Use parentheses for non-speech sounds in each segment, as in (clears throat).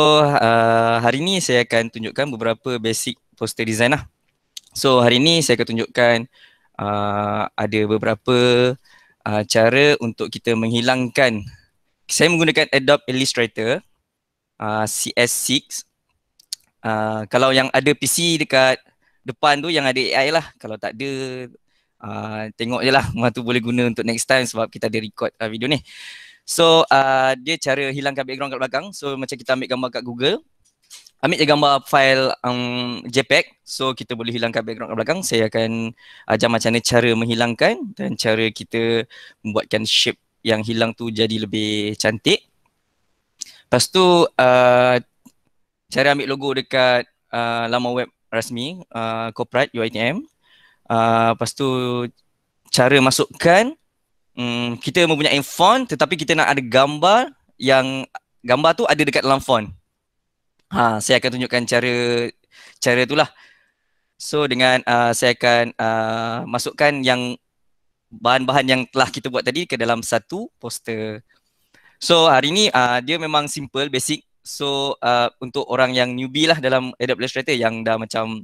uh, hari ni saya akan tunjukkan beberapa basic poster design lah. So hari ni saya akan tunjukkan uh, ada beberapa uh, cara untuk kita menghilangkan saya menggunakan Adobe Illustrator uh, CS6 uh, kalau yang ada PC dekat depan tu yang ada AI lah. Kalau tak ada uh, tengok je lah. Tu boleh guna untuk next time sebab kita ada record uh, video ni So uh, dia cara hilangkan background kat belakang. So macam kita ambil gambar kat Google. Ambil je gambar file um, JPEG. So kita boleh hilangkan background kat belakang. Saya akan ajar macam mana cara menghilangkan dan cara kita membuatkan shape yang hilang tu jadi lebih cantik. Lepas tu uh, cara ambil logo dekat uh, laman web rasmi uh, corporate UiTM. Uh, lepas tu cara masukkan hmm, kita mempunyai font tetapi kita nak ada gambar yang gambar tu ada dekat dalam font. Ha, saya akan tunjukkan cara cara itulah. So dengan uh, saya akan uh, masukkan yang bahan-bahan yang telah kita buat tadi ke dalam satu poster. So hari ni uh, dia memang simple, basic. So uh, untuk orang yang newbie lah dalam Adobe Illustrator yang dah macam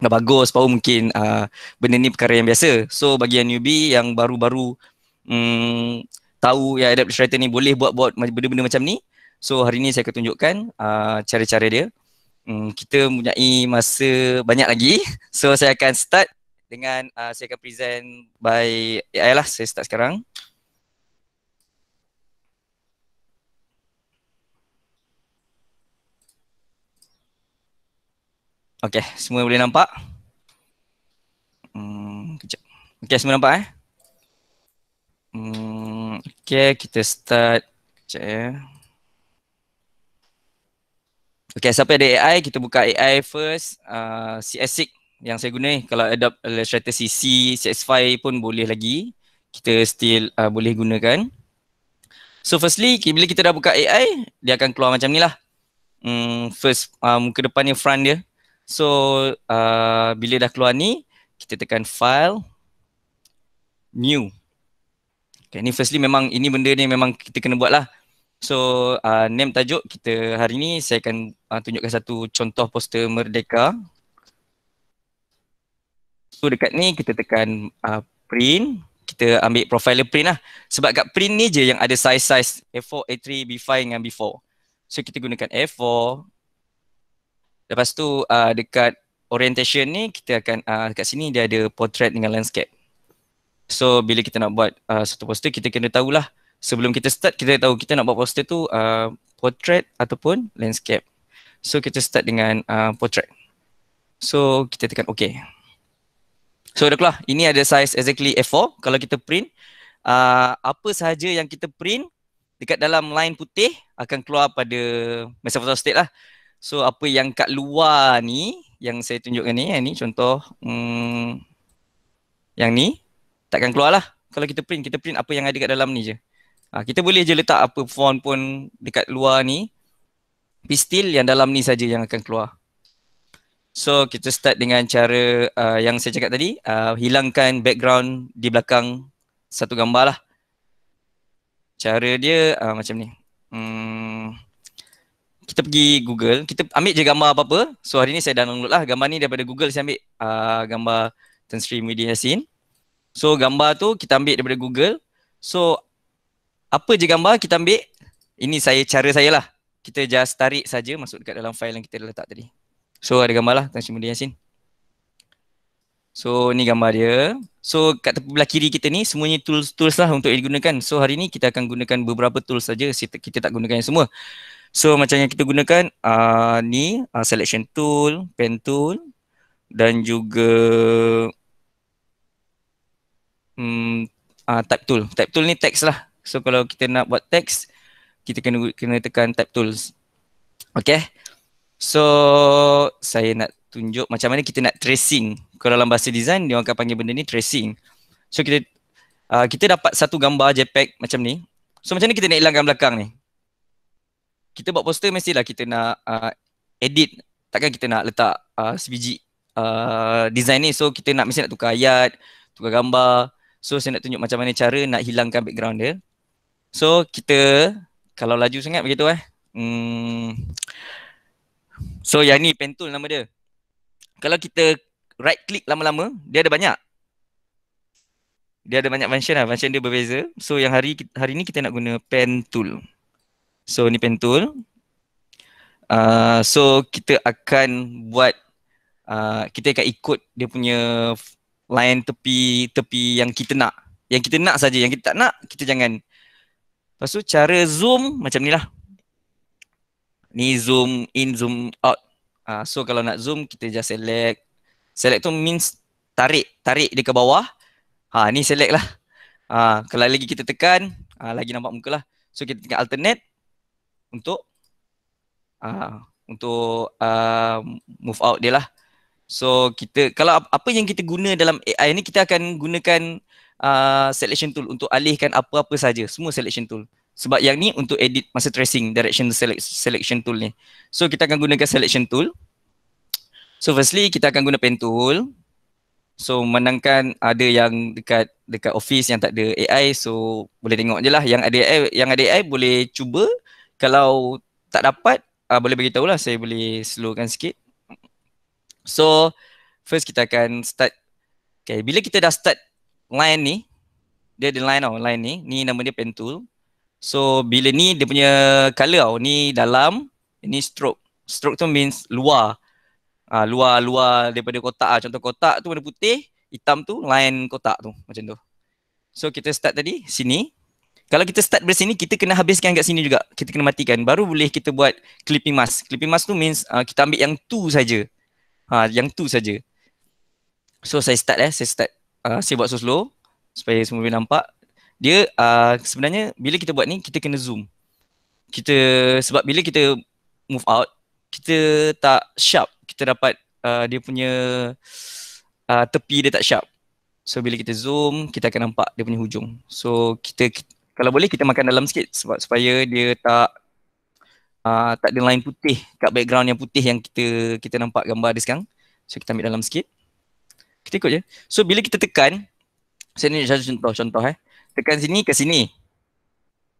dah bagus, baru mungkin uh, benda ni perkara yang biasa. So bagi yang newbie yang baru-baru hmm, tahu yang Adobe Illustrator ni boleh buat-buat benda-benda macam ni. So hari ni saya akan tunjukkan uh, cara-cara dia. Hmm, kita mempunyai masa banyak lagi. (laughs) So saya akan start dengan uh, saya akan present by AI lah. Saya start sekarang. Okay, semua boleh nampak? Hmm, kejap. Okay, semua nampak eh? Hmm, okay, kita start. Sekejap ya. Okay, siapa ada AI, kita buka AI first. Uh, CS6 yang saya guna ni. Kalau Adobe Illustrator CC, CS5 pun boleh lagi. Kita still uh, boleh gunakan. So firstly, bila kita dah buka AI, dia akan keluar macam ni lah. Hmm, first, uh, muka depan ni front dia. So, uh, bila dah keluar ni, kita tekan File, New. Okay, ni firstly memang ini benda ni memang kita kena buat lah. So uh, name tajuk kita hari ni saya akan uh, tunjukkan satu contoh poster Merdeka. So dekat ni kita tekan uh, print. Kita ambil profile print lah. Sebab kat print ni je yang ada size-size A4, A3, B5 dengan B4. So kita gunakan A4. Lepas tu uh, dekat orientation ni kita akan uh, kat sini dia ada portrait dengan landscape. So bila kita nak buat uh, satu poster kita kena tahulah sebelum kita start kita tahu kita nak buat poster tu uh, portrait ataupun landscape. So kita start dengan uh, portrait. So kita tekan OK. So dah keluar. Ini ada size exactly A4. Kalau kita print, uh, apa sahaja yang kita print dekat dalam line putih akan keluar pada masa photo state lah. So apa yang kat luar ni, yang saya tunjukkan ni, yang ni contoh hmm, yang ni takkan keluar lah kalau kita print, kita print apa yang ada kat dalam ni je. Ha, kita boleh je letak apa font pun dekat luar ni. Pistil yang dalam ni saja yang akan keluar. So kita start dengan cara uh, yang saya cakap tadi. Uh, hilangkan background di belakang satu gambar lah. Cara dia uh, macam ni. Hmm, kita pergi Google, kita ambil je gambar apa-apa. So hari ni saya dah download lah gambar ni daripada Google saya ambil uh, gambar Sri Muhyiddin Yassin. So gambar tu kita ambil daripada Google. So apa je gambar kita ambil, ini saya cara saya lah. Kita just tarik saja masuk dekat dalam file yang kita letak tadi. So ada gambar lah Tan Sri Muhyiddin Yassin. So ni gambar dia. So kat tepi belah kiri kita ni semuanya tools-tools lah untuk digunakan. So hari ni kita akan gunakan beberapa tools saja. Kita tak gunakan yang semua. So macam yang kita gunakan uh, ni uh, selection tool, pen tool dan juga hmm, uh, type tool. Type tool ni text lah. So kalau kita nak buat text, kita kena kena tekan type tools. Okay. So saya nak tunjuk macam mana kita nak tracing. Kalau dalam bahasa design, dia orang akan panggil benda ni tracing. So kita uh, kita dapat satu gambar JPEG macam ni. So macam ni kita nak hilangkan belakang ni. Kita buat poster mestilah kita nak uh, edit. Takkan kita nak letak uh, sebiji uh, design ni. So kita nak mesti nak tukar ayat, tukar gambar. So saya nak tunjuk macam mana cara nak hilangkan background dia. So kita kalau laju sangat begitu eh. Hmm. So yang ni pen tool nama dia. Kalau kita right click lama-lama, dia ada banyak. Dia ada banyak function lah. Function dia berbeza. So yang hari hari ni kita nak guna pen tool. So ni pen tool. Uh, so kita akan buat uh, kita akan ikut dia punya line tepi tepi yang kita nak. Yang kita nak saja, yang kita tak nak kita jangan. Lepas tu cara zoom macam ni lah. Ni zoom in, zoom out. Uh, so kalau nak zoom kita just select. Select tu means tarik, tarik dia ke bawah. Ha ni select lah. Ha kalau lagi kita tekan, ha, lagi nampak muka lah. So kita tekan alternate untuk uh, untuk uh, move out dia lah. So kita kalau apa yang kita guna dalam AI ni kita akan gunakan uh, selection tool untuk alihkan apa-apa saja, semua selection tool. Sebab yang ni untuk edit masa tracing direction select, selection tool ni. So kita akan gunakan selection tool. So firstly kita akan guna pen tool. So menangkan ada yang dekat dekat office yang tak ada AI so boleh tengok je lah yang ada AI yang ada AI boleh cuba kalau tak dapat uh, boleh bagi tahu lah saya boleh slowkan sikit. So first kita akan start. Okay bila kita dah start line ni dia ada line tau line ni ni nama dia pen tool. So bila ni dia punya color tau ni dalam ini stroke. Stroke tu means luar. Uh, luar luar daripada kotak. Ah contoh kotak tu warna putih hitam tu line kotak tu macam tu. So kita start tadi sini. Kalau kita start dari sini kita kena habiskan kat sini juga. Kita kena matikan. Baru boleh kita buat clipping mask. Clipping mask tu means uh, kita ambil yang tu saja ha yang tu saja. So saya start eh. Saya start uh, saya buat so slow supaya semua boleh nampak. Dia uh, sebenarnya bila kita buat ni kita kena zoom. Kita sebab bila kita move out kita tak sharp. Kita dapat uh, dia punya uh, tepi dia tak sharp. So bila kita zoom, kita akan nampak dia punya hujung. So kita, kita kalau boleh kita makan dalam sikit sebab supaya dia tak uh, tak ada line putih kat background yang putih yang kita kita nampak gambar dia sekarang. So kita ambil dalam sikit. Kita ikut je. So bila kita tekan, saya ni satu contoh, contoh eh. Tekan sini ke sini.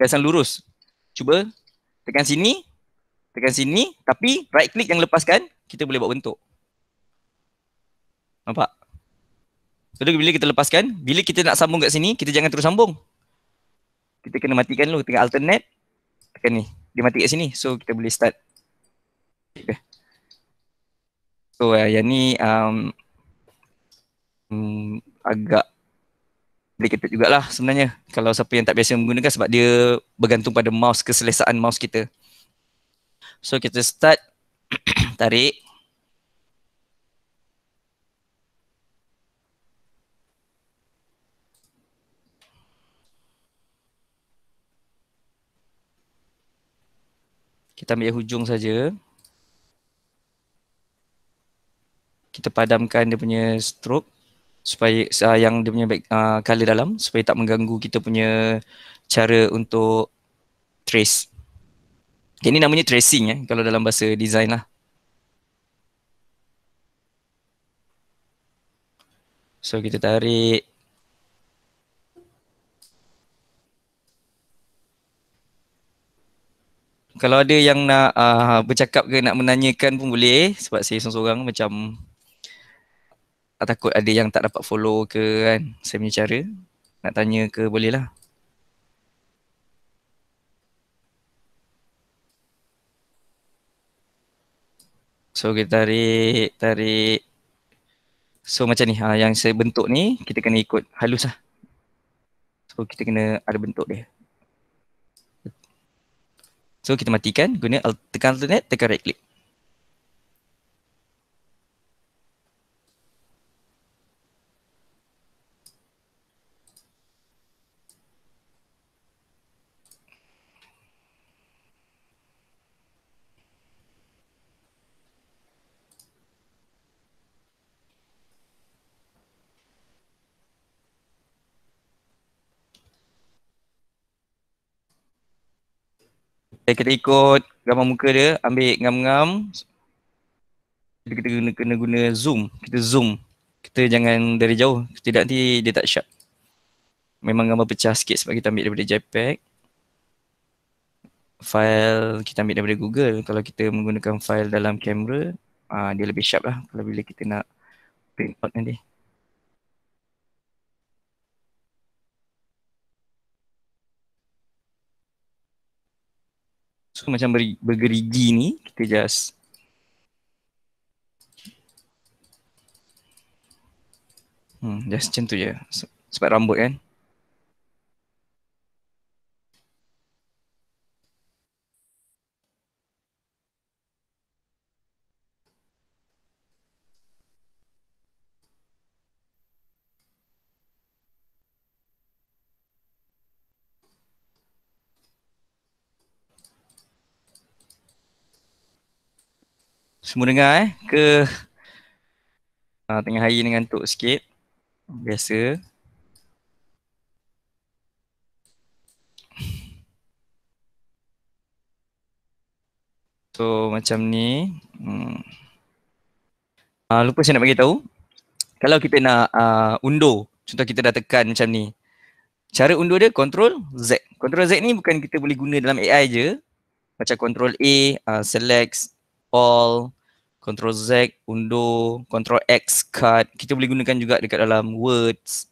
Gasan lurus. Cuba tekan sini, tekan sini tapi right click yang lepaskan kita boleh buat bentuk. Nampak? Jadi bila kita lepaskan, bila kita nak sambung kat sini, kita jangan terus sambung. Kita kena matikan dulu, tengah alternate. Tekan ni, dia mati kat sini. So kita boleh start. So uh, yang ni um, um, agak complicated jugalah sebenarnya. Kalau siapa yang tak biasa menggunakan sebab dia bergantung pada mouse, keselesaan mouse kita. So kita start (clears throat) tarik. Kita ambil hujung saja. Kita padamkan dia punya stroke supaya uh, yang dia punya uh, color dalam supaya tak mengganggu kita punya cara untuk trace. Ini namanya tracing eh kalau dalam bahasa design lah. So kita tarik. Kalau ada yang nak uh, bercakap ke nak menanyakan pun boleh sebab saya seorang-seorang macam takut ada yang tak dapat follow ke kan saya punya cara nak tanya ke boleh lah. So kita tarik, tarik. So macam ni, ha, yang saya bentuk ni kita kena ikut halus lah. So kita kena ada bentuk dia. So kita matikan, guna tekan alternate, tekan right click. Saya kita ikut gambar muka dia, ambil ngam-ngam. Kita, kita kena, kena guna zoom. Kita zoom. Kita jangan dari jauh. Tidak nanti dia tak sharp. Memang gambar pecah sikit sebab kita ambil daripada JPEG. file kita ambil daripada Google. Kalau kita menggunakan file dalam kamera, uh, dia lebih sharp lah kalau bila kita nak print out nanti. So macam ber- bergerigi ni, kita just Hmm, just macam tu je. Sebab rambut kan. Semua dengar eh ke uh, tengah hari ni ngantuk sikit. Biasa. So macam ni. Hmm. Uh, lupa saya nak bagi tahu. Kalau kita nak uh, undur, contoh kita dah tekan macam ni. Cara undur dia control Z. Control Z ni bukan kita boleh guna dalam AI je. Macam control A, uh, select, all, Control Z undur, Control X cut. Kita boleh gunakan juga dekat dalam Words,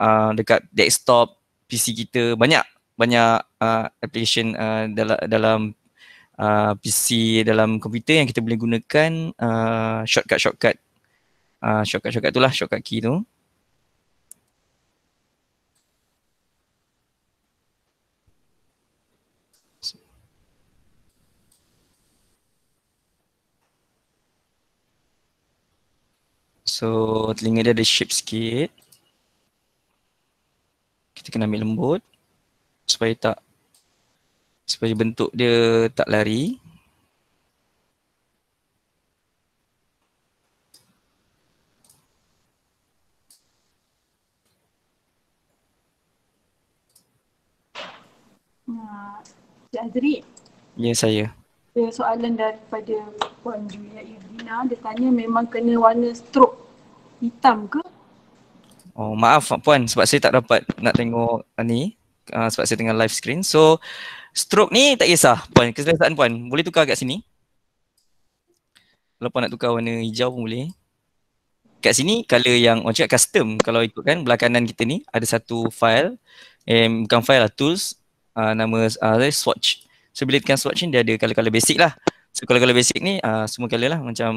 uh, dekat desktop PC kita. Banyak banyak uh, application uh, dalam dalam uh, PC dalam komputer yang kita boleh gunakan uh, shortcut shortcut. Uh, shortcut shortcut itulah shortcut key tu. So telinga dia ada shape sikit. Kita kena ambil lembut supaya tak supaya bentuk dia tak lari. Cik Azri. Ya saya. Ada soalan daripada Puan Julia Irina. Dia tanya memang kena warna stroke hitam ke? Oh maaf puan sebab saya tak dapat nak tengok ni uh, sebab saya tengah live screen. So stroke ni tak kisah puan, keselesaan puan. Boleh tukar kat sini. Kalau puan nak tukar warna hijau pun boleh. Kat sini color yang orang cakap custom kalau ikut kan belah kanan kita ni ada satu file eh bukan file lah tools uh, nama uh, swatch. So bila tekan swatch ni dia ada color-color basic lah. So color-color basic ni uh, semua color lah macam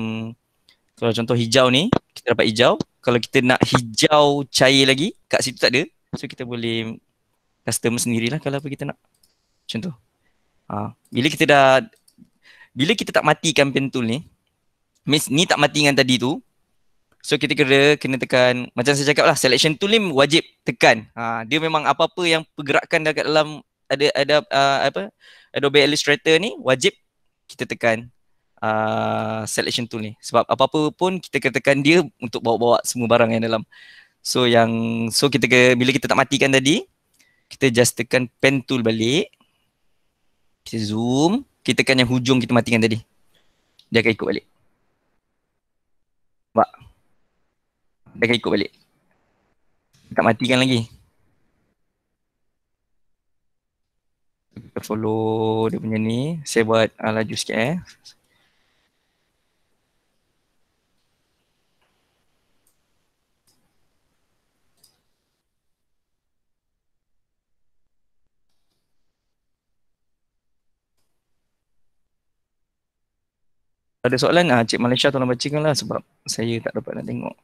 kalau contoh hijau ni kita dapat hijau. Kalau kita nak hijau cair lagi kat situ tak ada. So kita boleh custom sendirilah kalau apa kita nak. Contoh. Ha, bila kita dah bila kita tak matikan pen tool ni means ni tak mati dengan tadi tu. So kita kena kena tekan macam saya cakap lah selection tool ni wajib tekan. Ha, dia memang apa-apa yang pergerakan dekat dalam ada ada uh, apa Adobe Illustrator ni wajib kita tekan uh, selection tool ni sebab apa-apa pun kita kena tekan dia untuk bawa-bawa semua barang yang dalam. So yang so kita ke, bila kita tak matikan tadi kita just tekan pen tool balik. Kita zoom, kita tekan yang hujung kita matikan tadi. Dia akan ikut balik. Nampak? Dia akan ikut balik. Tak matikan lagi. Kita follow dia punya ni. Saya buat uh, laju sikit eh. Ada soalan, ah, Cik Malaysia tolong bacakan lah sebab saya tak dapat nak tengok.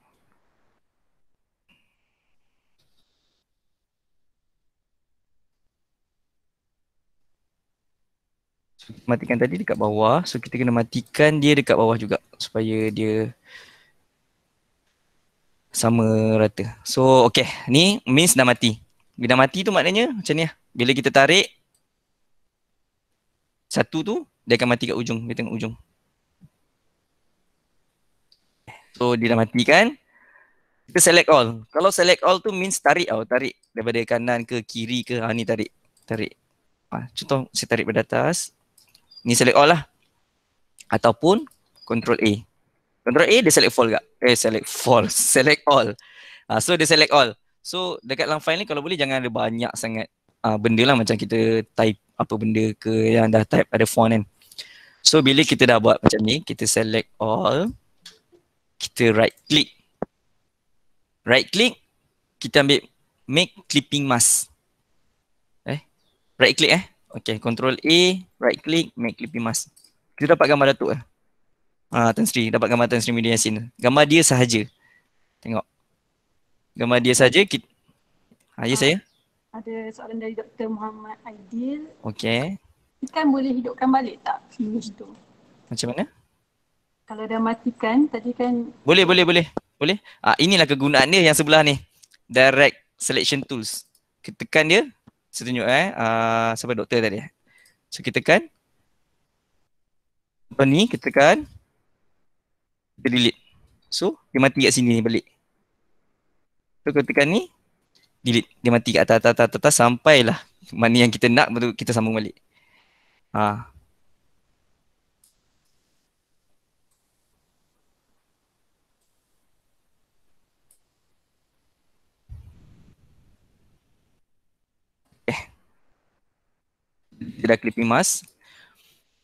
Matikan tadi dekat bawah. So kita kena matikan dia dekat bawah juga supaya dia sama rata. So okay, ni means dah mati. Bila mati tu maknanya macam ni lah. Bila kita tarik satu tu dia akan mati kat ujung. Dia tengok ujung. So dia dah mati kan. Kita select all. Kalau select all tu means tarik tau. Tarik daripada kanan ke kiri ke. Ha ni tarik. Tarik. Ha, contoh saya tarik pada atas. Ni select all lah. Ataupun control A. Control A dia select fall gak? Eh select fall. (laughs) Select all. Uh, so dia select all. So dekat dalam file ni kalau boleh jangan ada banyak sangat uh, benda lah macam kita type apa benda ke yang dah type ada font kan. So bila kita dah buat macam ni, kita select all, kita right click. Right click, kita ambil make clipping mask. Eh, right click eh. Okay, control A, right click, make clipping mask. Kita dapat gambar Datuk eh. Ah, Tan Sri, dapat gambar Tan Sri Media Yasin. Gambar dia sahaja. Tengok. Gambar dia sahaja. Kita... Ha, ya saya. Ada soalan dari Dr. Muhammad Aidil. Okay. Ikan boleh hidupkan balik tak image tu? Macam mana? Kalau dah matikan, tadi kan Boleh, boleh, boleh. Boleh. Ah, inilah kegunaan dia yang sebelah ni. Direct selection tools. Kita tekan dia. Saya tunjuk eh. Ah, sampai doktor tadi. So kita tekan. Apa ni? Kita tekan. Kita delete. So dia mati kat sini balik. So kita tekan ni. Delete. Dia mati kat atas, atas, atas, atas, sampailah mana yang kita nak betul kita sambung balik. Ha. Dia dah clipping mask.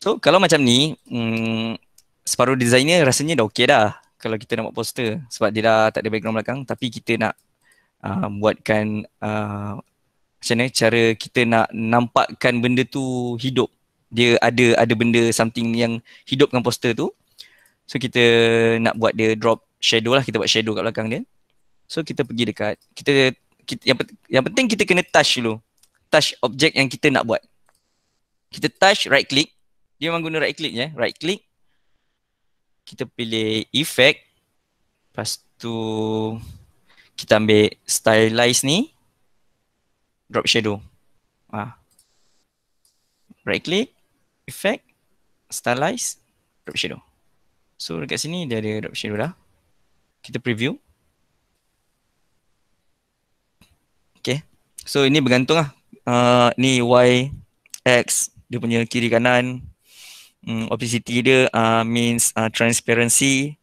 So kalau macam ni, hmm, separuh designer rasanya dah okey dah kalau kita nak buat poster. Sebab dia dah tak ada background belakang. Tapi kita nak uh, buatkan uh, macam mana cara kita nak nampakkan benda tu hidup. Dia ada ada benda something yang hidupkan poster tu. So kita nak buat dia drop shadow lah. Kita buat shadow kat belakang dia. So kita pergi dekat kita, kita yang yang penting kita kena touch dulu. Touch objek yang kita nak buat kita touch right click. Dia memang guna right click je right click. Kita pilih effect. Lepas tu kita ambil stylize ni. Drop shadow. Ah right click. Effect. Stylize. Drop shadow. So dekat sini dia ada drop shadow dah. Kita preview. Okay. So ini bergantung lah. Uh, ni y x dia punya kiri kanan um, opacity dia uh, means uh, transparency.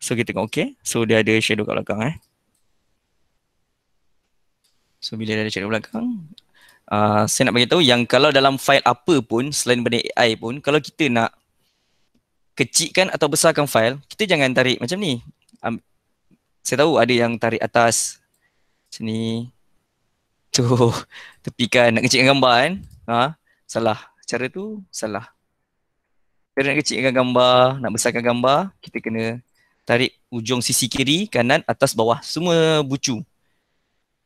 So kita tengok okay? So dia ada shadow kat belakang eh? So bila dia ada shadow belakang uh, saya nak bagi tahu yang kalau dalam file apa pun selain daripada AI pun kalau kita nak kecilkan atau besarkan file kita jangan tarik macam ni. Um, saya tahu ada yang tarik atas sini (laughs) tu tepikan nak kecilkan gambar kan? Ha? Salah cara tu salah kita nak kecilkan gambar, nak besarkan gambar, kita kena tarik ujung sisi kiri, kanan, atas, bawah. Semua bucu.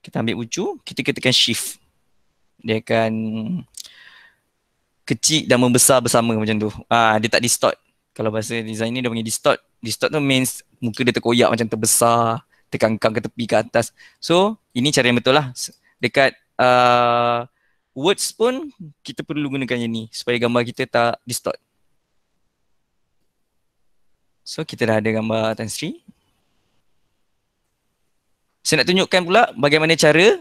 Kita ambil bucu, kita tekan shift. Dia akan kecil dan membesar bersama macam tu. Ah, dia tak distort. Kalau bahasa design ni dia panggil distort. Distort tu means muka dia terkoyak macam terbesar, terkangkang ke tepi ke atas. So, ini cara yang betul lah. Dekat uh, words pun kita perlu gunakan yang ni supaya gambar kita tak distort. So kita dah ada gambar Tan Sri. Saya nak tunjukkan pula bagaimana cara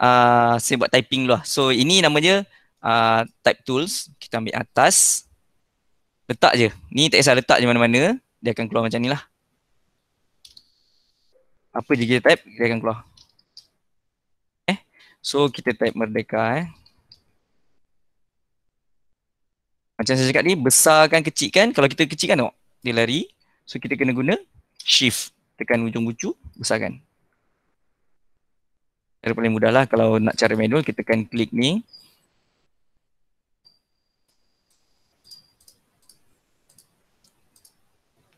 uh, saya buat typing dulu lah. So ini namanya uh, type tools. Kita ambil atas. Letak je. Ni tak kisah letak je mana-mana. Dia akan keluar macam ni lah. Apa je kita type, dia akan keluar. Eh, So kita type merdeka eh. Macam saya cakap ni, besarkan, kecilkan. Kalau kita kecilkan tengok dia lari. So kita kena guna shift. Tekan ujung bucu, besarkan. Cara paling mudah lah kalau nak cara manual, kita tekan klik ni.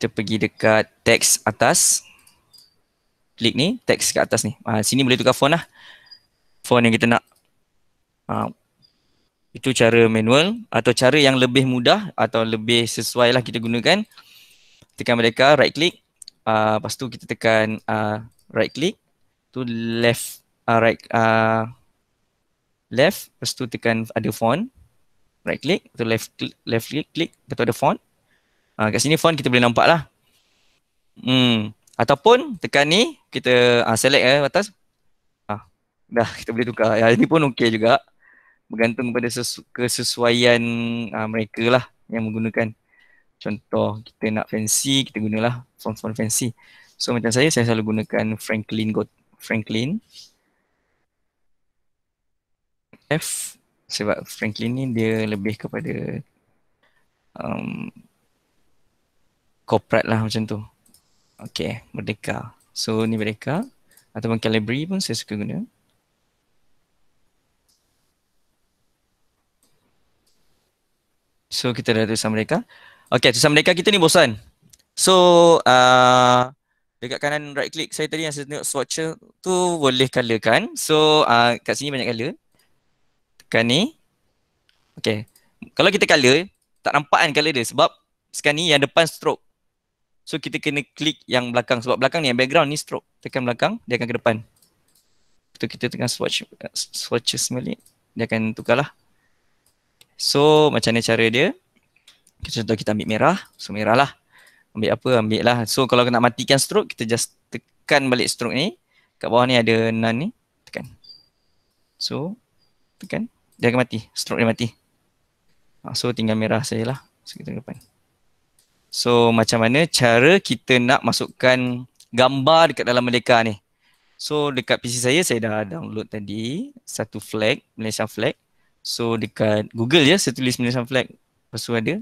Kita pergi dekat teks atas. Klik ni, teks kat atas ni. Ha, sini boleh tukar font lah. Font yang kita nak. Ha, itu cara manual atau cara yang lebih mudah atau lebih sesuai lah kita gunakan. Tekan mereka right click. Uh, lepas tu kita tekan uh, right click. Tu left uh, right uh, left. Lepas tu tekan ada font. Right click. Tu left left click click. Betul ada font. Uh, kat sini font kita boleh nampak lah hmm. Ataupun tekan ni kita uh, select eh atas. Ah dah kita boleh tukar. Ya ini pun okey juga bergantung pada sesu- kesesuaian uh, mereka lah yang menggunakan Contoh kita nak fancy, kita gunalah font-font fancy. So macam saya, saya selalu gunakan Franklin Go Franklin. F sebab Franklin ni dia lebih kepada um, corporate lah macam tu. Okay, Merdeka. So ni Merdeka ataupun Calibri pun saya suka guna. So kita dah tulisan mereka. Okay, tulisan mereka kita ni bosan. So uh, dekat kanan right click saya tadi yang saya tengok swatcher tu boleh colorkan. So uh, kat sini banyak color. Tekan ni. Okay. Kalau kita color, tak nampak kan color dia sebab sekarang ni yang depan stroke. So kita kena klik yang belakang sebab belakang ni yang background ni stroke. Tekan belakang, dia akan ke depan. Betul kita tekan swatch swatches balik, dia akan tukarlah. So macam ni cara dia. Contoh kita ambil merah. So merah lah. Ambil apa? Ambil lah. So kalau nak matikan stroke, kita just tekan balik stroke ni. Kat bawah ni ada none ni. Tekan. So tekan. Dia akan mati. Stroke dia mati. Ha, so tinggal merah saja lah. So kita depan. So macam mana cara kita nak masukkan gambar dekat dalam Merdeka ni. So dekat PC saya, saya dah download tadi satu flag, Malaysia flag. So dekat Google je saya tulis Malaysian flag. Lepas tu ada.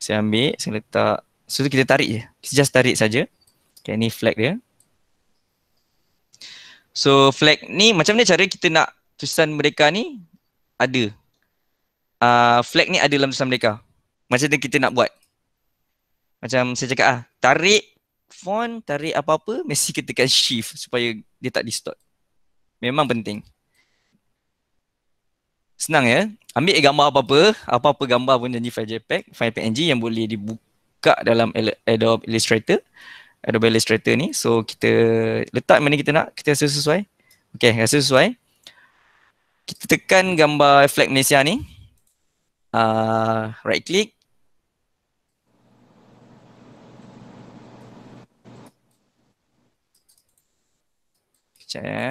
Saya ambil, saya letak. So kita tarik je. Kita just tarik saja. Okay ni flag dia. So flag ni macam mana cara kita nak tulisan mereka ni ada. Uh, flag ni ada dalam tulisan mereka. Macam mana kita nak buat. Macam saya cakap ah, tarik font, tarik apa-apa, mesti kita tekan shift supaya dia tak distort. Memang penting. Senang ya. Ambil gambar apa-apa, apa-apa gambar pun jadi file JPEG, file PNG yang boleh dibuka dalam Adobe Illustrator. Adobe Illustrator ni. So kita letak mana kita nak, kita rasa sesuai. Okay, rasa sesuai. Kita tekan gambar flag Malaysia ni. Uh, right click. Sekejap ya.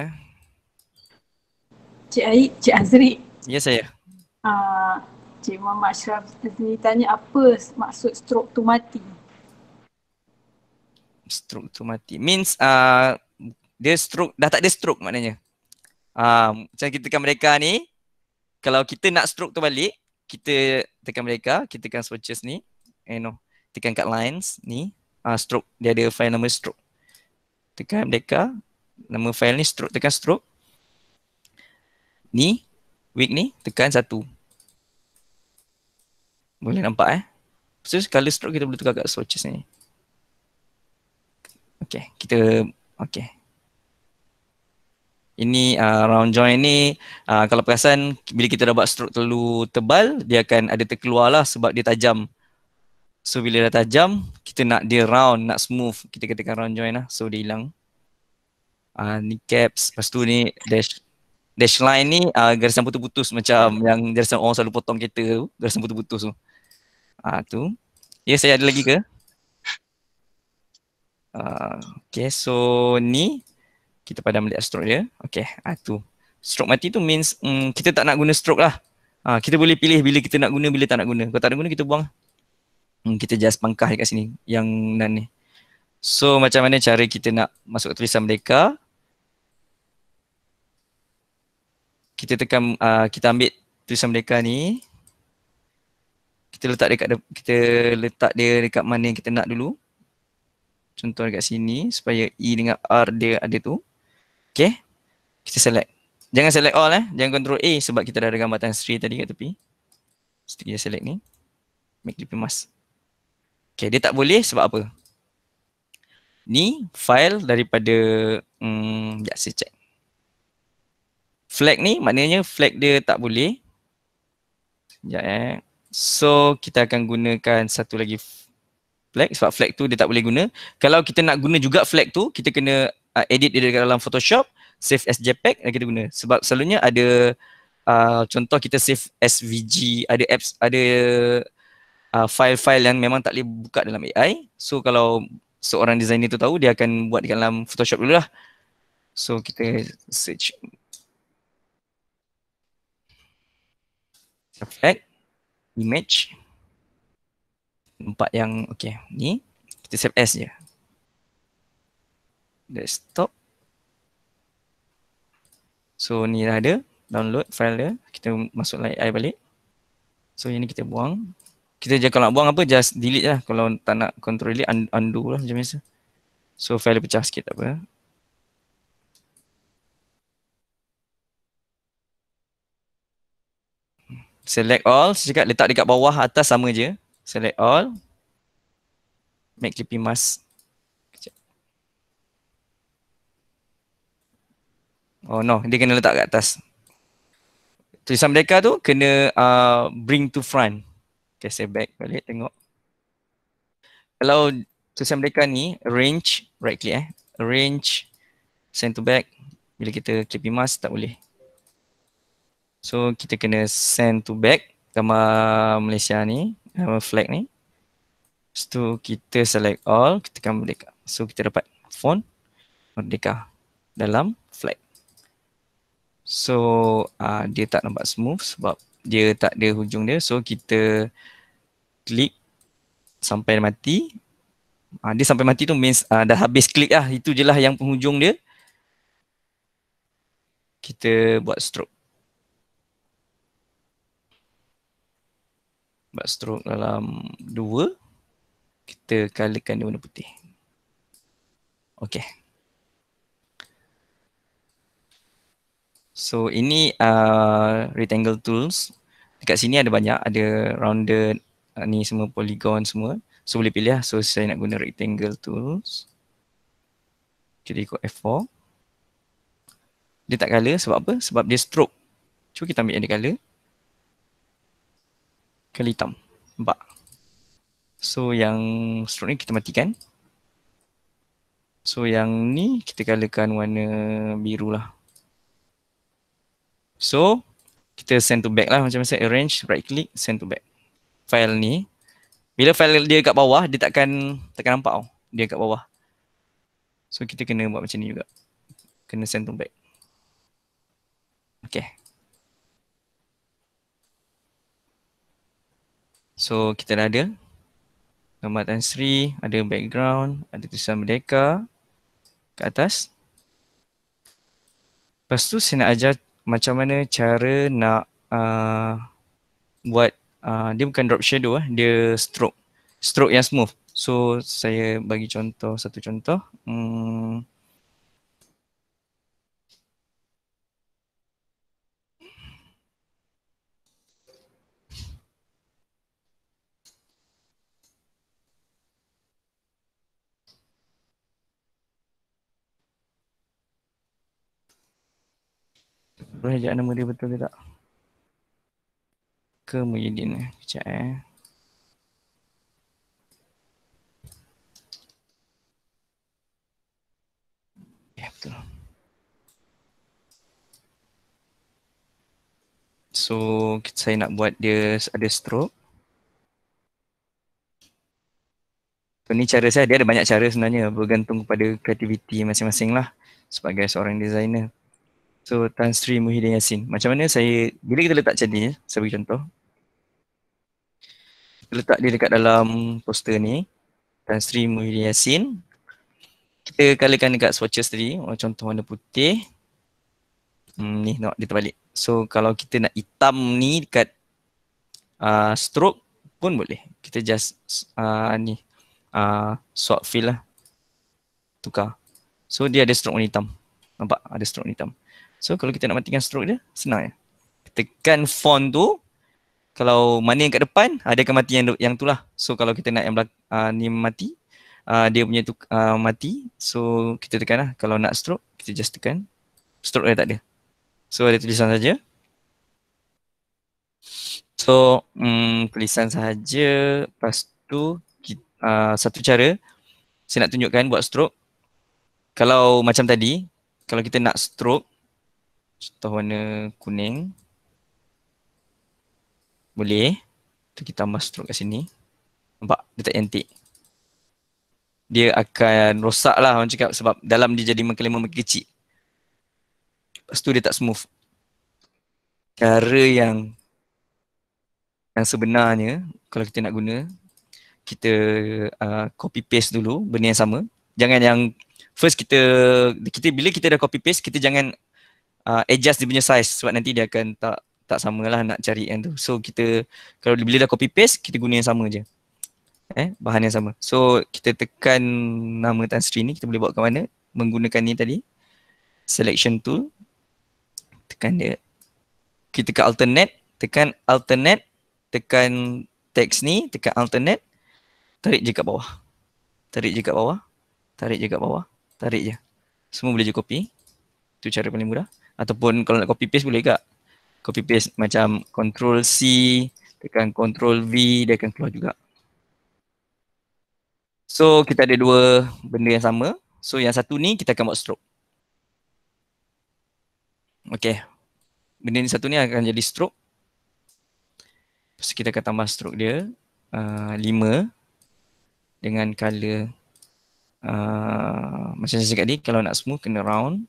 Cik Aik, Cik Azri. Ya saya. Uh, Cik Muhammad Ashraf ni tanya apa maksud stroke tu mati? Stroke tu mati. Means uh, dia stroke, dah tak ada stroke maknanya. Uh, macam kita tekan mereka ni, kalau kita nak stroke tu balik, kita tekan mereka, kita tekan switches ni, eh no, tekan kat lines ni, uh, stroke, dia ada file nama stroke. Tekan mereka, nama file ni stroke, tekan stroke. Ni, week ni tekan satu. Boleh nampak eh. So color stroke kita boleh tukar kat swatches ni. Okay, kita okay. Ini uh, round join ni uh, kalau perasan bila kita dah buat stroke terlalu tebal dia akan ada terkeluar lah sebab dia tajam. So bila dah tajam kita nak dia round, nak smooth kita ketikkan round join lah so dia hilang. Uh, ni caps, lepas tu ni dash dash line ni uh, garisan putus-putus macam yang garisan orang selalu potong kereta tu, garisan putus-putus tu. Ah uh, tu. Ya saya ada lagi ke? Uh, okay so ni kita padam balik stroke dia. Okay ah uh, tu. Stroke mati tu means um, kita tak nak guna stroke lah. Ah uh, kita boleh pilih bila kita nak guna bila tak nak guna. Kalau tak nak guna kita buang. Hmm, kita just pangkah dekat sini yang nan ni. So macam mana cara kita nak masuk ke tulisan mereka? Kita tekan uh, kita ambil tulisan mereka ni. Kita letak dekat kita letak dia dekat mana yang kita nak dulu. Contoh dekat sini supaya E dengan R dia ada tu. Okay kita select. Jangan select all eh. Jangan control A sebab kita dah ada gambar Tan Sri tadi kat tepi. So kita select ni. Make DP mask. Okay dia tak boleh sebab apa? Ni file daripada hmm, ya saya check flag ni maknanya flag dia tak boleh. Sekejap eh. So kita akan gunakan satu lagi flag sebab flag tu dia tak boleh guna. Kalau kita nak guna juga flag tu, kita kena uh, edit dia dekat dalam Photoshop, save as JPEG dan kita guna. Sebab selalunya ada uh, contoh kita save SVG, ada apps, ada uh, file-file yang memang tak boleh buka dalam AI. So kalau seorang designer tu tahu, dia akan buat dekat dalam Photoshop dulu lah. So kita search effect image empat yang okey ni kita save as je desktop so ni dah ada download file dia. Kita masuk like AI balik. So yang ni kita buang. Kita je kalau nak buang apa just delete lah. Kalau tak nak control delete undo lah macam biasa. So file dia pecah sikit tak apa. Select all, saya cakap letak dekat bawah atas sama je. Select all. Make clipping mask. Oh no, dia kena letak kat atas. Tulisan mereka tu kena uh, bring to front. Okay, saya back balik tengok. Kalau tulisan mereka ni arrange, right click eh. Arrange, send to back. Bila kita clipping mask tak boleh. So kita kena send to back gambar Malaysia ni, gambar flag ni. Lepas tu kita select all, kita tekan merdeka. So kita dapat font merdeka dalam flag. So uh, dia tak nampak smooth sebab dia tak ada hujung dia. So kita klik sampai mati. Uh, dia sampai mati tu means uh, dah habis klik lah. Itu je lah yang penghujung dia. Kita buat stroke. Buat stroke dalam dua kita colorkan dia warna putih. Okay so ini uh, rectangle tools. Dekat sini ada banyak. Ada rounded uh, ni semua polygon semua. So boleh pilih lah. So saya nak guna rectangle tools. Kita ikut F4 dia tak color sebab apa? sebab dia stroke. Cuba kita ambil yang dia color kali hitam. Nampak? So yang stroke ni kita matikan. So yang ni kita colorkan warna biru lah. So kita send to back lah macam saya arrange right click send to back. File ni bila file dia kat bawah dia takkan takkan nampak tau. Dia kat bawah. So kita kena buat macam ni juga. Kena send to back. Okay. So kita dah ada gambar Tan Sri, ada background, ada tulisan Merdeka kat atas. Lepas tu saya nak ajar macam mana cara nak uh, buat, uh, dia bukan drop shadow, eh, dia stroke. Stroke yang smooth. So saya bagi contoh, satu contoh. Hmm, Ajak nama dia betul ke tak? Ke Muhyiddin eh? Sekejap eh. Ya betul. So saya nak buat dia ada stroke. So ni cara saya, dia ada banyak cara sebenarnya bergantung kepada kreativiti masing-masing lah sebagai seorang designer. So Tan Sri Muhyiddin Yassin. Macam mana saya, bila kita letak macam ni, saya bagi contoh. Kita letak dia dekat dalam poster ni. Tan Sri Muhyiddin Yassin. Kita kalikan dekat swatches tadi. Oh, contoh warna putih. Hmm, ni tengok dia terbalik. So kalau kita nak hitam ni dekat uh, stroke pun boleh. Kita just uh, ni uh, swap fill lah. Tukar. So dia ada stroke warna hitam. Nampak ada stroke warna hitam. So kalau kita nak matikan stroke dia, senang ya. Tekan font tu, kalau mana yang kat depan, ada akan mati yang, yang tu lah. So kalau kita nak yang belak- uh, ni mati, uh, dia punya tu uh, mati. So kita tekan lah. Kalau nak stroke, kita just tekan. Stroke dia tak ada. So ada tulisan saja. So um, tulisan saja. Lepas tu kita, uh, satu cara saya nak tunjukkan buat stroke. Kalau macam tadi, kalau kita nak stroke, Contoh warna kuning. Boleh. Tu kita tambah stroke kat sini. Nampak? Dia tak antik. Dia akan rosak lah orang cakap sebab dalam dia jadi lama makin kecil. Lepas tu dia tak smooth. Cara yang yang sebenarnya kalau kita nak guna kita uh, copy paste dulu benda yang sama. Jangan yang first kita kita bila kita dah copy paste kita jangan uh, adjust dia punya size sebab nanti dia akan tak tak samalah nak cari yang tu. So kita kalau bila dah copy paste kita guna yang sama je. Eh bahan yang sama. So kita tekan nama Tan Sri ni kita boleh bawa ke mana menggunakan ni tadi. Selection tool. Tekan dia. Kita tekan alternate, tekan alternate, tekan text ni, tekan alternate. Tarik je kat bawah. Tarik je kat bawah. Tarik je kat bawah. Tarik je. Semua boleh je copy. Itu cara paling mudah. Ataupun kalau nak copy paste boleh juga. Copy paste macam control C, tekan control V, dia akan keluar juga. So kita ada dua benda yang sama. So yang satu ni kita akan buat stroke. Okay. Benda ni satu ni akan jadi stroke. So kita akan tambah stroke dia. Uh, lima. Dengan color. Uh, macam saya cakap tadi kalau nak smooth kena round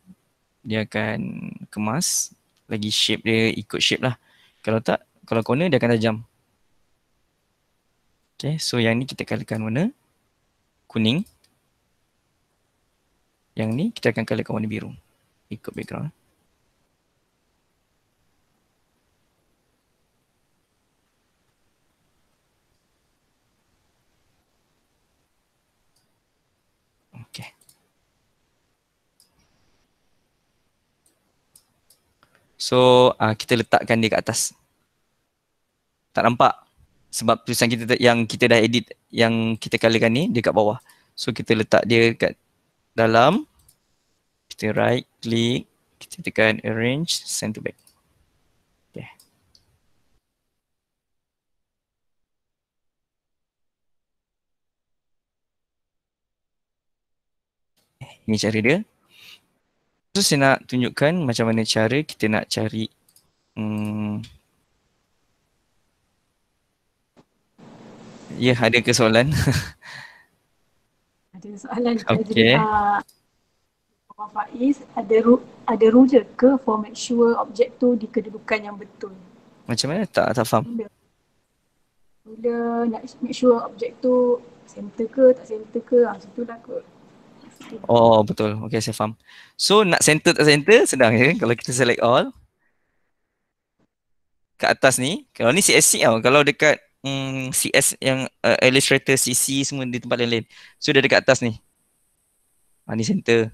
dia akan kemas lagi shape dia ikut shape lah. Kalau tak kalau corner dia akan tajam. Okay so yang ni kita colorkan warna kuning. Yang ni kita akan colorkan warna biru. Ikut background So uh, kita letakkan dia kat atas. Tak nampak sebab tulisan kita yang kita dah edit yang kita colorkan ni dia kat bawah. So kita letak dia kat dalam. Kita right click, kita tekan arrange send to back. Ini cara dia. So saya nak tunjukkan macam mana cara kita nak cari hmm, Ya, yeah, ada ke soalan? ada soalan. (laughs) Okay. Uh, Faiz, ada ru- ada ruler ke for make sure objek tu di kedudukan yang betul? Macam mana? Tak tak faham. Ruler nak make sure objek tu center ke tak center ke? Ah, situlah kot. Oh betul. Okay saya faham. So nak center tak center sedang ya kalau kita select all. Kat atas ni. Kalau ni CSC tau. Kalau dekat mm, CS yang uh, Illustrator CC semua di tempat lain-lain. So dia dekat atas ni. Ha, ni center.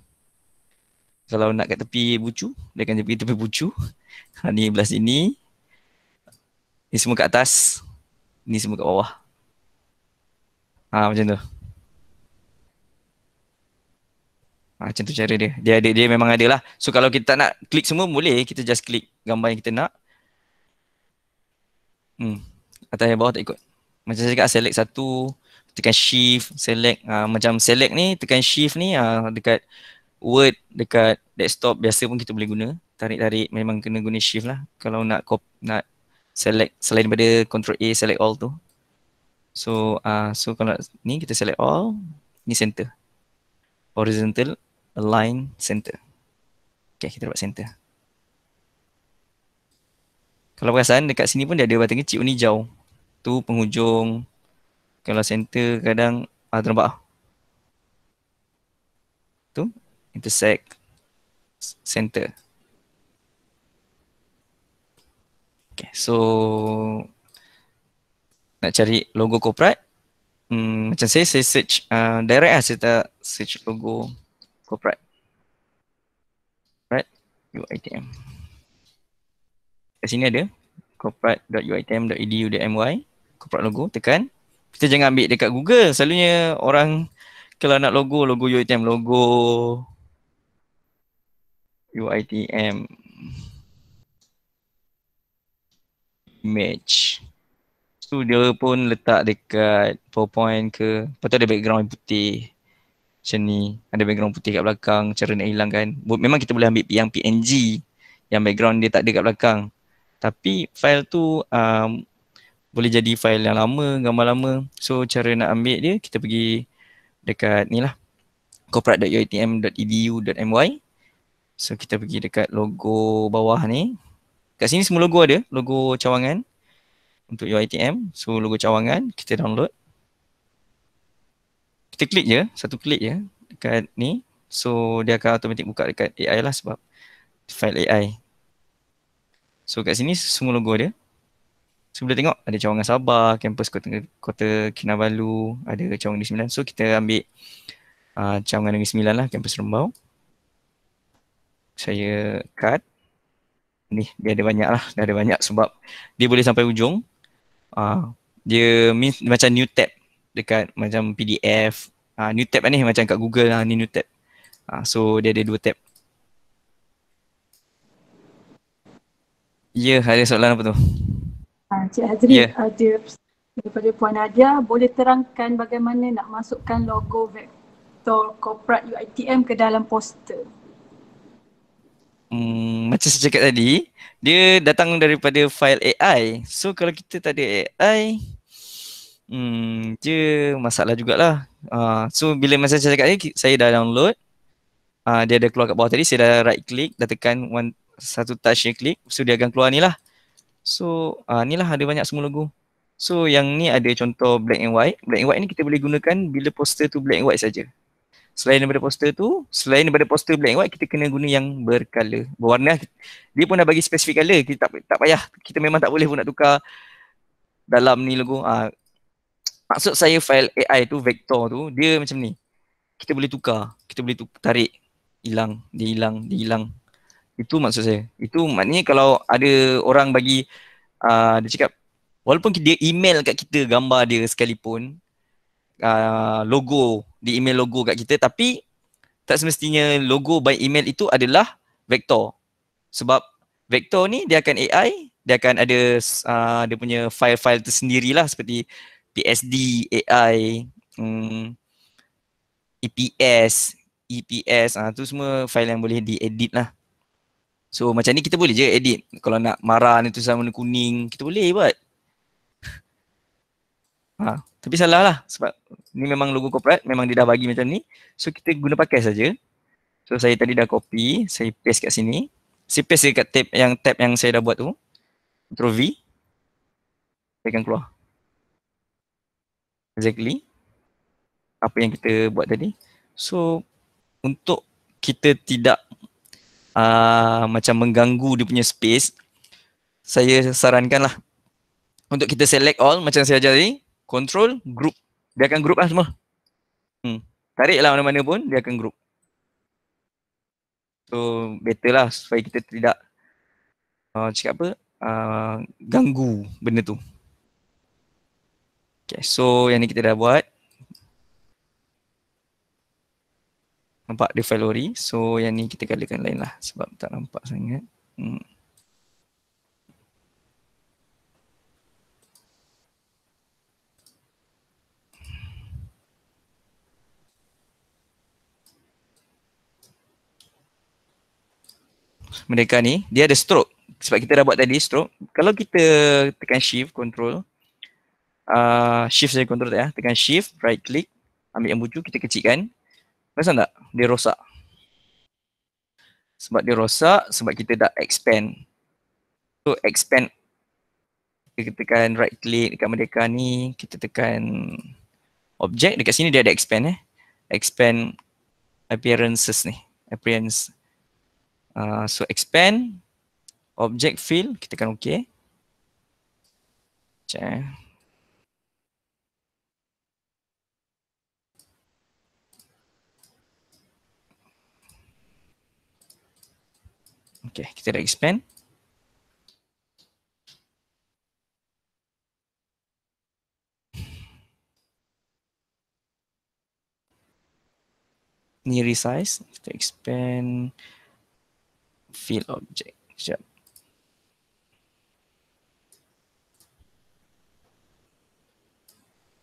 Kalau nak kat tepi bucu. Dia akan pergi tepi bucu. Ha, ni belah sini. Ni semua kat atas. Ni semua kat bawah. Ha, macam tu. Ha, macam tu cara dia. Dia ada dia memang ada lah. So kalau kita tak nak klik semua boleh kita just klik gambar yang kita nak. Hmm. Atas yang bawah tak ikut. Macam saya cakap select satu, tekan shift, select ha, macam select ni tekan shift ni ha, dekat word dekat desktop biasa pun kita boleh guna. Tarik-tarik memang kena guna shift lah kalau nak cop, nak select selain daripada control A select all tu. So uh, so kalau ni kita select all, ni center. Horizontal align center. Okay, kita dapat center. Kalau perasan dekat sini pun dia ada button kecil ni jauh. Tu penghujung. Kalau center kadang ah nampak. Tu intersect center. Okay, so nak cari logo corporate. Hmm, macam saya, saya search uh, direct lah saya tak search logo corporate. UITM. Kat sini ada corporate.uitm.edu.my corporate logo, tekan. Kita jangan ambil dekat Google. Selalunya orang kalau nak logo, logo UITM, logo UITM image. So dia pun letak dekat PowerPoint ke. Tu ada background yang putih macam ni. Ada background putih kat belakang cara nak hilangkan memang kita boleh ambil yang PNG yang background dia tak ada kat belakang. Tapi file tu um, boleh jadi file yang lama gambar lama. So cara nak ambil dia kita pergi dekat ni lah. corporate.uitm.edu.my so kita pergi dekat logo bawah ni. Kat sini semua logo ada. Logo cawangan untuk UiTM so logo cawangan kita download kita klik je, satu klik je dekat ni. So dia akan automatik buka dekat AI lah sebab file AI. So kat sini semua logo dia. So boleh tengok ada cawangan Sabah, kampus Kota, Kota Kinabalu, ada cawangan Negeri Sembilan. So kita ambil uh, cawangan Negeri Sembilan lah, kampus Rembau. Saya cut. Ni dia ada banyak lah, dia ada banyak sebab dia boleh sampai ujung. Uh, dia means macam new tab dekat macam PDF. Uh, new tab ni macam kat Google lah, ni new tab. Uh, so dia ada dua tab. Ya, ada soalan apa tu? Ha, Cik Hazri yeah. ada daripada Puan Nadia boleh terangkan bagaimana nak masukkan logo vektor corporate UiTM ke dalam poster? Hmm, macam saya cakap tadi, dia datang daripada file AI. So kalau kita tak ada AI, hmm, dia masalah jugalah. Uh, so bila masa saya cakap ni, saya dah download. Uh, dia ada keluar kat bawah tadi, saya dah right click, dah tekan one, satu touch yang klik. So dia akan keluar ni lah. So uh, ni lah ada banyak semua logo. So yang ni ada contoh black and white. Black and white ni kita boleh gunakan bila poster tu black and white saja. Selain daripada poster tu, selain daripada poster black and white, kita kena guna yang berkala, berwarna. Dia pun dah bagi spesifik color, kita tak, tak payah. Kita memang tak boleh pun nak tukar dalam ni logo. Uh, maksud saya file AI tu, vektor tu, dia macam ni. Kita boleh tukar, kita boleh tukar, tarik, hilang, dia hilang, dia hilang. Itu maksud saya. Itu maknanya kalau ada orang bagi uh, dia cakap walaupun dia email kat kita gambar dia sekalipun uh, logo di email logo kat kita tapi tak semestinya logo by email itu adalah vektor. Sebab vektor ni dia akan AI, dia akan ada uh, dia punya file-file tersendirilah seperti PSD, AI, um, EPS, EPS, ah uh, tu semua file yang boleh diedit lah. So macam ni kita boleh je edit. Kalau nak marah ni tulisan warna kuning, kita boleh buat. Ha, (laughs) tapi salah lah sebab ni memang logo corporate, memang dia dah bagi macam ni. So kita guna pakai saja. So saya tadi dah copy, saya paste kat sini. Saya paste dekat tab yang tab yang saya dah buat tu. Ctrl V. Saya akan keluar. Exactly. Apa yang kita buat tadi. So untuk kita tidak uh, macam mengganggu dia punya space, saya sarankan lah untuk kita select all macam saya ajar tadi, control, group. Dia akan group lah semua. Hmm. Tarik lah mana-mana pun, dia akan group. So better lah supaya kita tidak uh, cakap apa, uh, ganggu benda tu. Okay, so yang ni kita dah buat. Nampak dia file ori. So yang ni kita kalikan lain lah sebab tak nampak sangat. Hmm. Mereka ni, dia ada stroke. Sebab kita dah buat tadi stroke. Kalau kita tekan shift, control. Uh, shift saja control ya. Tekan shift, right click. Ambil yang bucu, kita kecilkan. Perasan tak? Dia rosak. Sebab dia rosak, sebab kita dah expand. So expand, kita tekan right click dekat Merdeka ni, kita tekan object, dekat sini dia ada expand eh. Expand appearances ni, appearance. Uh, so expand, object fill, kita tekan OK. Macam eh. Okay, kita dah expand. Ni resize, kita expand field object. Sekejap.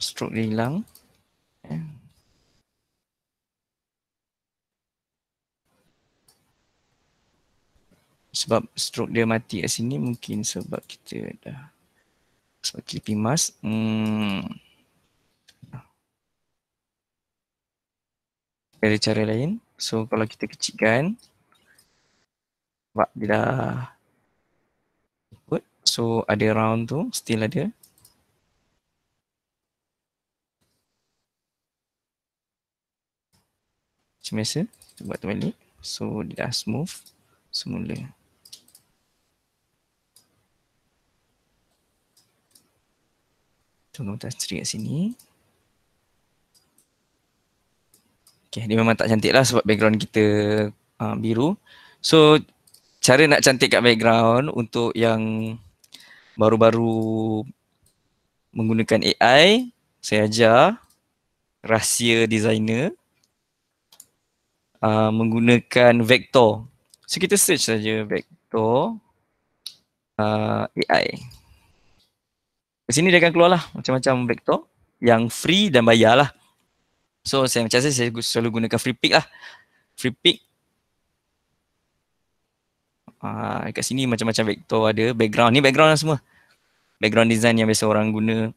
Stroke hilang. Sebab stroke dia mati kat sini mungkin sebab kita dah sebab clipping mask. Hmm. ada cara lain? So kalau kita kecilkan sebab dia dah ikut. So ada round tu still ada. Macam biasa kita buat tu balik so dia dah smooth semula. Tunggu tak kat sini. Okay, dia memang tak cantik lah sebab background kita uh, biru. So, cara nak cantik kat background untuk yang baru-baru menggunakan AI, saya ajar rahsia designer uh, menggunakan vektor. So, kita search saja vektor uh, AI. Di sini dia akan keluar lah macam-macam vektor yang free dan bayar lah. So saya macam saya, saya selalu gunakan free pick lah. Free pick. Ah, kat sini macam-macam vektor ada. Background ni background lah semua. Background design yang biasa orang guna.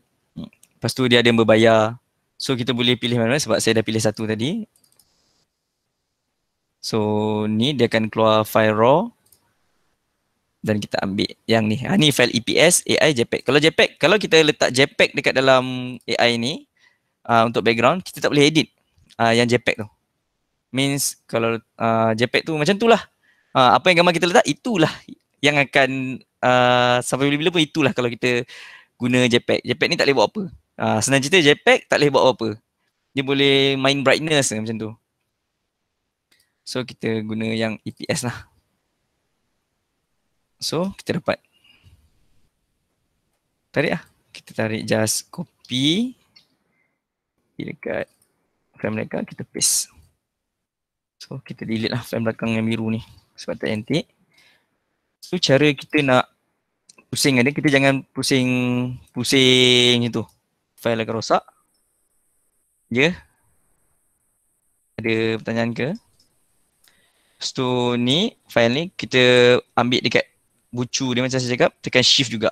Lepas tu dia ada yang berbayar. So kita boleh pilih mana-mana sebab saya dah pilih satu tadi. So ni dia akan keluar file raw. Dan kita ambil yang ni. Ha, ni file EPS, AI, JPEG. Kalau JPEG, kalau kita letak JPEG dekat dalam AI ni, uh, untuk background kita tak boleh edit uh, yang JPEG tu. Means kalau uh, JPEG tu macam tu lah. Uh, apa yang gambar kita letak itulah yang akan uh, sampai bila-bila pun itulah kalau kita guna JPEG. JPEG ni tak boleh buat apa. Uh, senang cerita JPEG tak boleh buat apa. Dia boleh main brightness macam tu. So kita guna yang EPS lah. So kita dapat. Tarik lah. Kita tarik just copy pergi dekat frame mereka kita paste so kita delete lah frame belakang yang biru ni sebab tak cantik so cara kita nak pusing dia kita jangan pusing pusing itu file akan rosak ya yeah. ada pertanyaan ke tu ni file ni kita ambil dekat bucu dia macam saya cakap tekan shift juga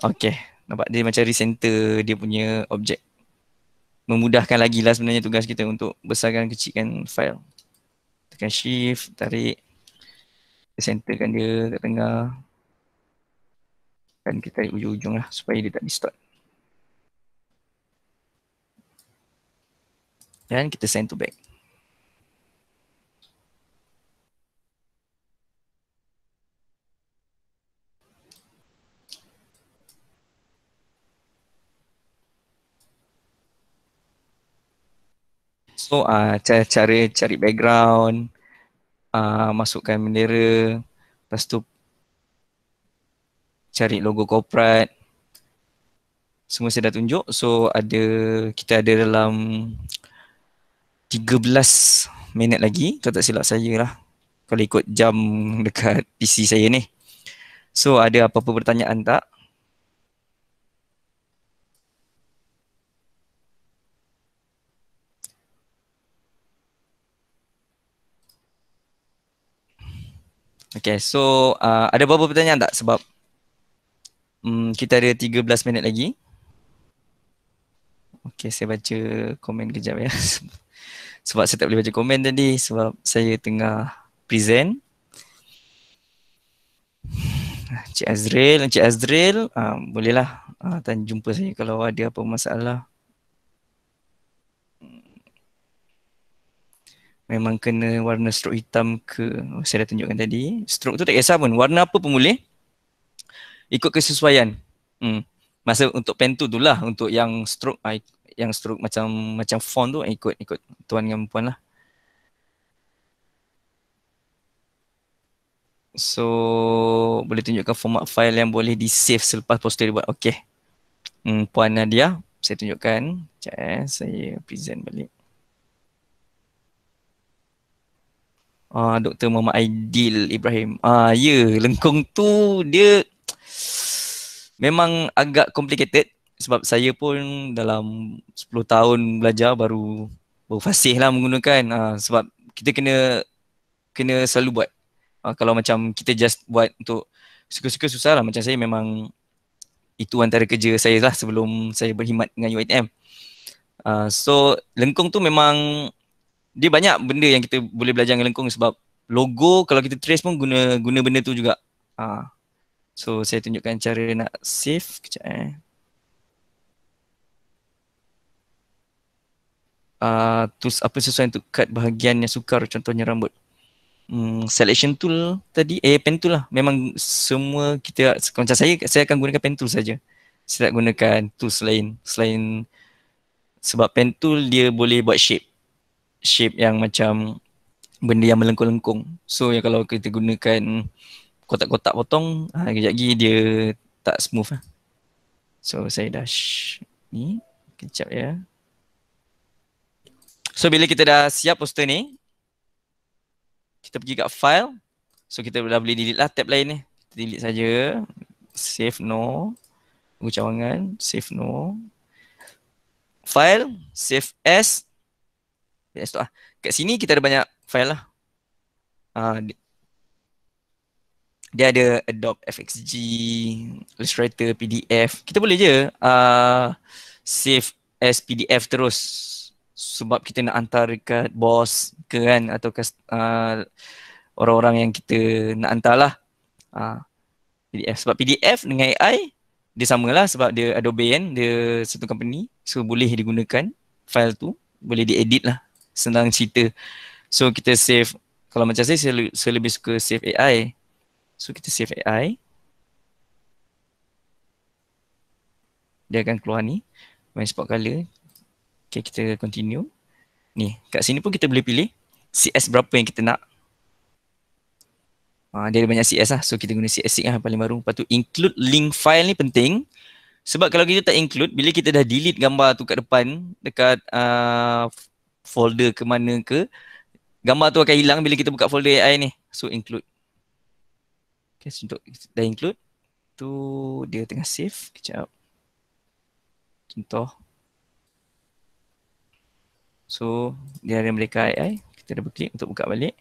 Okay Nampak dia macam recenter dia punya objek. Memudahkan lagi lah sebenarnya tugas kita untuk besarkan kecilkan file. Tekan shift, tarik. Centerkan dia kat tengah. Dan kita tarik ujung-ujung lah supaya dia tak distort. Dan kita send to back. So uh, cara, cara cari background, uh, masukkan bendera, lepas tu cari logo corporate. Semua saya dah tunjuk. So ada kita ada dalam 13 minit lagi kalau tak silap saya lah. Kalau ikut jam dekat PC saya ni. So ada apa-apa pertanyaan tak? Okay, so uh, ada beberapa pertanyaan tak sebab um, kita ada 13 minit lagi. Okay, saya baca komen kejap ya. (laughs) sebab saya tak boleh baca komen tadi sebab saya tengah present. Cik Azril, Cik Azril, uh, bolehlah uh, tanya jumpa saya kalau ada apa masalah. Memang kena warna stroke hitam ke saya dah tunjukkan tadi. Stroke tu tak kisah pun. Warna apa pun boleh. Ikut kesesuaian. Hmm. masa untuk pen tu lah untuk yang stroke yang stroke macam macam font tu ikut ikut tuan dengan puan lah. So boleh tunjukkan format file yang boleh di save selepas poster dibuat okey. Hmm, puan Nadia saya tunjukkan. Sekejap eh, saya present balik uh, Dr. Muhammad Aidil Ibrahim. Ah uh, ya, yeah, lengkung tu dia memang agak complicated sebab saya pun dalam 10 tahun belajar baru baru fasih lah menggunakan uh, sebab kita kena kena selalu buat. Uh, kalau macam kita just buat untuk suka-suka susah lah macam saya memang itu antara kerja saya lah sebelum saya berkhidmat dengan UiTM. Uh, so lengkung tu memang dia banyak benda yang kita boleh belajar dengan lengkung sebab logo kalau kita trace pun guna guna benda tu juga. Ha. So saya tunjukkan cara nak save kejap eh. Uh, tools apa sesuai untuk cut bahagian yang sukar contohnya rambut. hmm, selection tool tadi eh pen tool lah memang semua kita macam saya saya akan gunakan pen tool saja saya tak gunakan tools lain selain sebab pen tool dia boleh buat shape shape yang macam benda yang melengkung-lengkung so ya kalau kita gunakan kotak-kotak potong ha, kejap lagi dia tak smooth lah. so saya dah ni kejap ya So bila kita dah siap poster ni, kita pergi kat file. So kita dah boleh delete lah tab lain ni. Kita delete saja. Save no. Tunggu cawangan. Save no. File. Save as. As tu lah. Kat sini kita ada banyak file lah. Uh, dia ada Adobe FXG, Illustrator, PDF. Kita boleh je uh, save as PDF terus sebab kita nak hantar dekat bos ke kan atau ke uh, orang-orang yang kita nak hantar lah uh, PDF sebab PDF dengan AI dia samalah sebab dia Adobe kan dia satu company so boleh digunakan file tu boleh diedit lah senang cerita so kita save kalau macam saya saya, saya lebih suka save AI so kita save AI dia akan keluar ni main spot color Okay, kita continue. Ni, kat sini pun kita boleh pilih CS berapa yang kita nak. Ha, dia ada banyak CS lah. So, kita guna CS lah paling baru. Lepas tu, include link file ni penting. Sebab kalau kita tak include, bila kita dah delete gambar tu kat depan, dekat uh, folder ke mana ke, gambar tu akan hilang bila kita buka folder AI ni. So, include. Okay, so untuk dah include. Tu dia tengah save. Kejap. Contoh. So dia ada mereka AI, kita double klik untuk buka balik.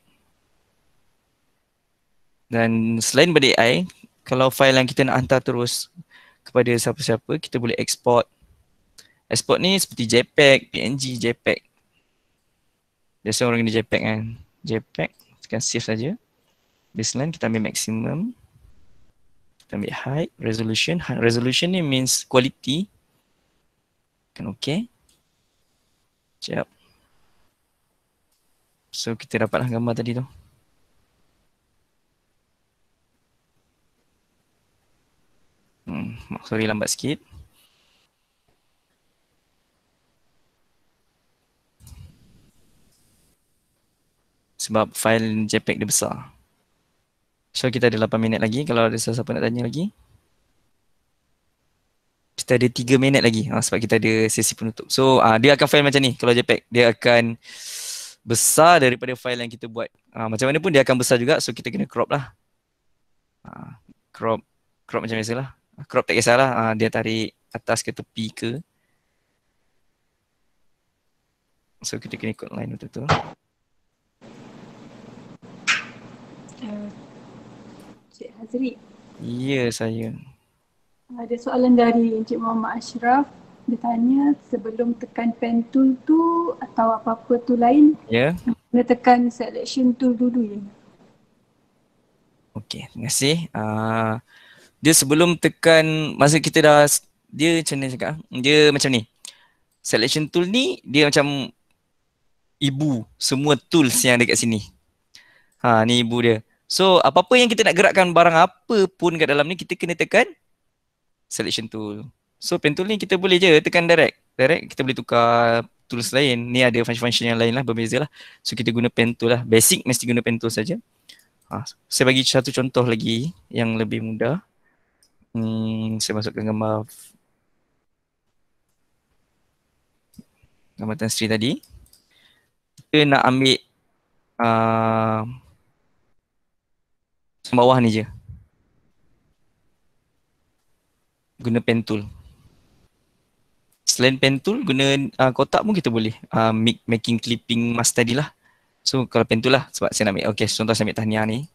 Dan selain pada AI, kalau file yang kita nak hantar terus kepada siapa-siapa, kita boleh export. Export ni seperti JPEG, PNG, JPEG. Biasa orang guna JPEG kan. JPEG, tekan save saja. Baseline kita ambil maximum. Kita ambil height, resolution. Resolution ni means quality. Kan okay. Sekejap. So kita dapatlah gambar tadi tu. Hmm, sorry lambat sikit. Sebab file JPEG dia besar. So kita ada 8 minit lagi kalau ada siapa nak tanya lagi. Kita ada 3 minit lagi ha, sebab kita ada sesi penutup. So uh, dia akan file macam ni kalau JPEG. Dia akan besar daripada file yang kita buat. Ha, macam mana pun dia akan besar juga so kita kena crop lah. Ha, crop crop macam biasa lah. Crop tak kisahlah ha, dia tarik atas ke tepi ke. So kita kena ikut line betul-betul. Uh, Cik Hazri. Ya saya. Ada soalan dari Encik Muhammad Ashraf dia tanya sebelum tekan pen tool tu atau apa-apa tu lain ya yeah. dia tekan selection tool dulu ya okey terima kasih uh, dia sebelum tekan masa kita dah dia macam mana cakap dia macam ni selection tool ni dia macam ibu semua tools yang ada kat sini ha ni ibu dia so apa-apa yang kita nak gerakkan barang apa pun kat dalam ni kita kena tekan selection tool So pen tool ni kita boleh je tekan direct. Direct kita boleh tukar tools lain. Ni ada function-function yang lain lah berbeza lah. So kita guna pen tool lah. Basic mesti guna pen tool saja. Ha, saya bagi satu contoh lagi yang lebih mudah. Hmm, saya masukkan gambar gambar Tan tadi. Kita nak ambil uh, bawah ni je. Guna pen tool. Selain pen tool guna uh, kotak pun kita boleh uh, make, making clipping mask tadi lah. So kalau pen tool lah sebab saya nak ambil okay contoh saya ambil tahniah ni.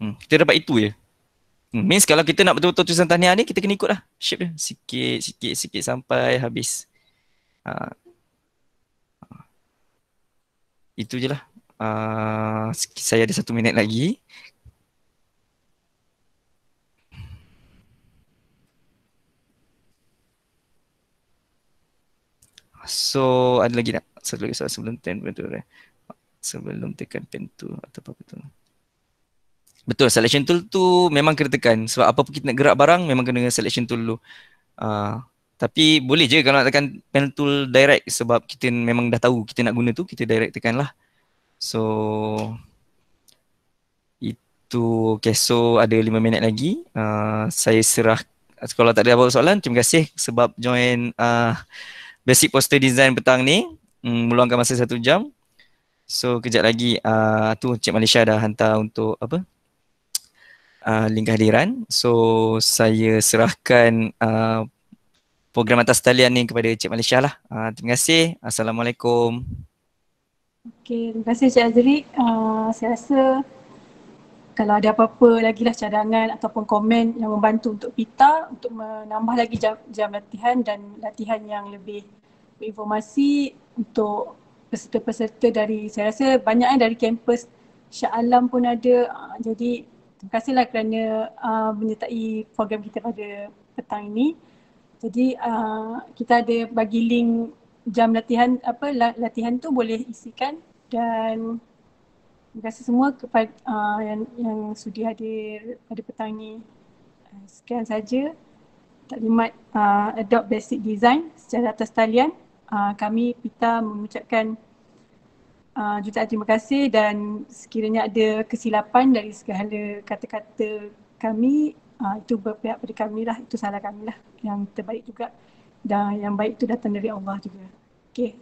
Hmm, kita dapat itu je. Hmm, means kalau kita nak betul-betul tulisan tahniah ni kita kena ikut lah. Shape dia. Sikit sikit sikit sampai habis uh, itu je lah uh, saya ada satu minit lagi. So ada lagi tak? Satu lagi soal sebelum 10 betul eh. Sebelum tekan pen tu atau apa betul. Betul, selection tool tu memang kena tekan sebab apa pun kita nak gerak barang memang kena selection tool dulu. Uh, tapi boleh je kalau nak tekan pen tool direct sebab kita memang dah tahu kita nak guna tu, kita direct tekan lah. So itu okay, so ada lima minit lagi. Uh, saya serah kalau tak ada apa soalan, terima kasih sebab join uh, basic poster design petang ni. Hmm, meluangkan masa satu jam. So kejap lagi uh, tu Cik Malaysia dah hantar untuk apa? uh, link kehadiran. So saya serahkan uh, program atas talian ni kepada Cik Malaysia lah. Uh, terima kasih. Assalamualaikum. Okay, terima kasih Cik Azri. Uh, saya rasa kalau ada apa-apa lagi lah cadangan ataupun komen yang membantu untuk PITA untuk menambah lagi jam, jam latihan dan latihan yang lebih berinformasi untuk peserta-peserta dari saya rasa banyak yang dari kampus Shah Alam pun ada uh, jadi Terima kasihlah kerana uh, menyertai program kita pada petang ini. Jadi uh, kita ada bagi link jam latihan apa latihan tu boleh isikan dan terima kasih semua kepada uh, yang yang sudi hadir pada petang ini. Uh, sekian saja taklimat uh, adopt basic design secara atas talian. Uh, kami Pita mengucapkan uh, jutaan terima kasih dan sekiranya ada kesilapan dari segala kata-kata kami uh, itu berpihak pada kami lah, itu salah kami lah. Yang terbaik juga. Dan yang baik itu datang dari Allah juga. Okay,